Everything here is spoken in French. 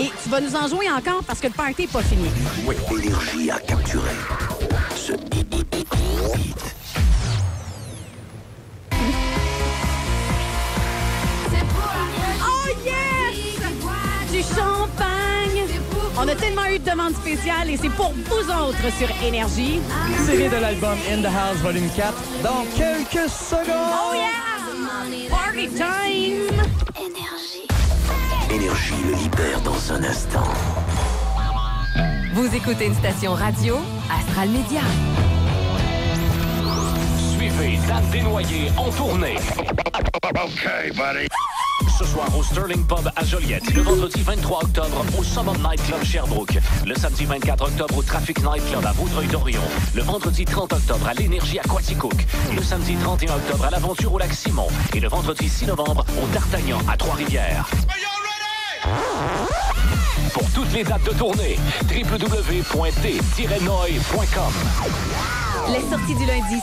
Et tu vas nous en jouer encore parce que le party n'est pas fini. Oui. Énergie a capturé ce. Oh yes! Du champagne! On a tellement eu de demandes spéciales et c'est pour vous autres sur Énergie. Tiré de l'album In the House Volume 4 dans quelques secondes. Oh yeah! Party time! Énergie le libère dans un instant. Vous écoutez une station radio, Astral Media. Suivez Dan Desnoyers en tournée. OK, buddy. Ce soir au Sterling Pub à Joliette. Le vendredi 23 octobre au Summon Night Club Sherbrooke. Le samedi 24 octobre au Traffic Night Club à Vaudreuil-Dorion. Le vendredi 30 octobre à l'Énergie à Quaticook. Le samedi 31 octobre à l'Aventure au Lac Simon. Et le vendredi 6 novembre au D'Artagnan à Trois-Rivières. Pour toutes les dates de tournée, www.d-noy.com. Les sorties du lundi